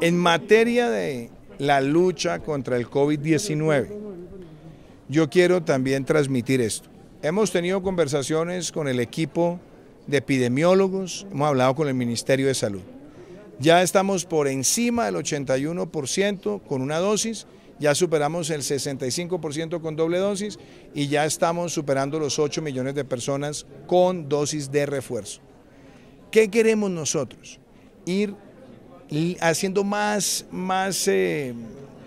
En materia de la lucha contra el COVID-19, yo quiero también transmitir esto. Hemos tenido conversaciones con el equipo de epidemiólogos, hemos hablado con el Ministerio de Salud. Ya estamos por encima del 81% con una dosis, ya superamos el 65% con doble dosis y ya estamos superando los 8 millones de personas con dosis de refuerzo. ¿Qué queremos nosotros? Ir haciendo más, más, eh,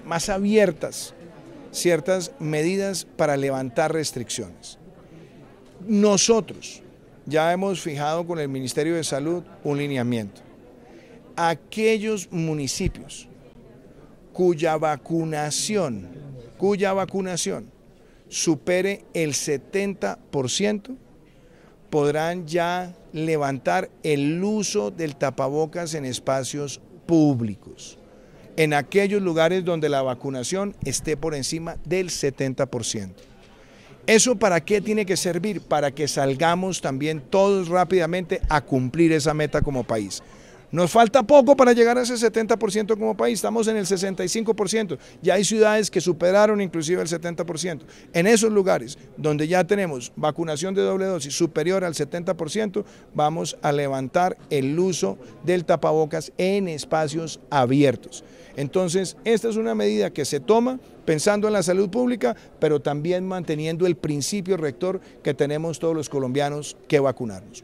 más abiertas ciertas medidas para levantar restricciones. Nosotros ya hemos fijado con el Ministerio de Salud un lineamiento. Aquellos municipios cuya vacunación, cuya vacunación supere el 70%, podrán ya levantar el uso del tapabocas en espacios públicos, en aquellos lugares donde la vacunación esté por encima del 70%. ¿Eso para qué tiene que servir? Para que salgamos también todos rápidamente a cumplir esa meta como país. Nos falta poco para llegar a ese 70% como país, estamos en el 65%, ya hay ciudades que superaron inclusive el 70%. En esos lugares donde ya tenemos vacunación de doble dosis superior al 70%, vamos a levantar el uso del tapabocas en espacios abiertos. Entonces, esta es una medida que se toma pensando en la salud pública, pero también manteniendo el principio rector que tenemos todos los colombianos que vacunarnos.